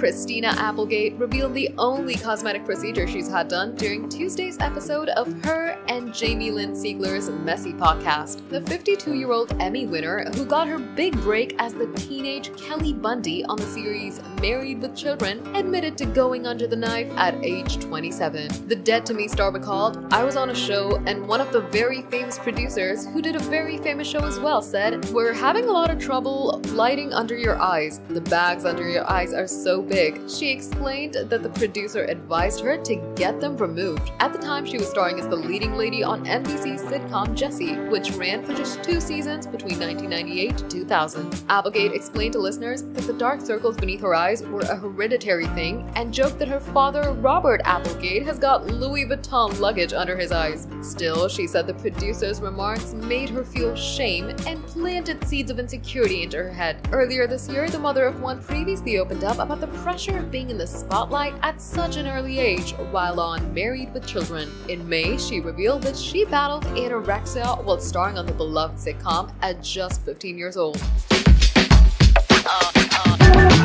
Christina Applegate revealed the only cosmetic procedure she's had done during Tuesday's episode of her and Jamie Lynn Sigler's Messy podcast. The 52 year old Emmy winner, who got her big break as the teenage Kelly Bundy on the series Married with Children, admitted to going under the knife at age 27. The Dead to Me star recalled, I was on a show and one of the very famous producers, who did a very famous show as well, said, We're having a lot of trouble lighting under your eyes. The bags under your eyes are so big. She explained that the producer advised her to get them removed. At the time, she was starring as the leading lady on NBC's sitcom Jesse, which ran for just two seasons between 1998 to 2000. Applegate explained to listeners that the dark circles beneath her eyes were a hereditary thing and joked that her father, Robert Applegate, has got Louis Vuitton luggage under his eyes. Still, she said the producer's remarks made her feel shame and planted seeds of insecurity into her head. Earlier this year, the mother of one previously opened up about the pressure of being in the spotlight at such an early age while on Married with Children. In May, she revealed that she battled anorexia while starring on the beloved sitcom at just 15 years old. Uh, uh.